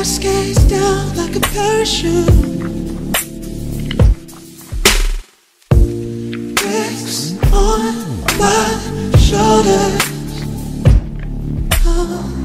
cascades down like a parachute. Breaks on my shoulders. Oh.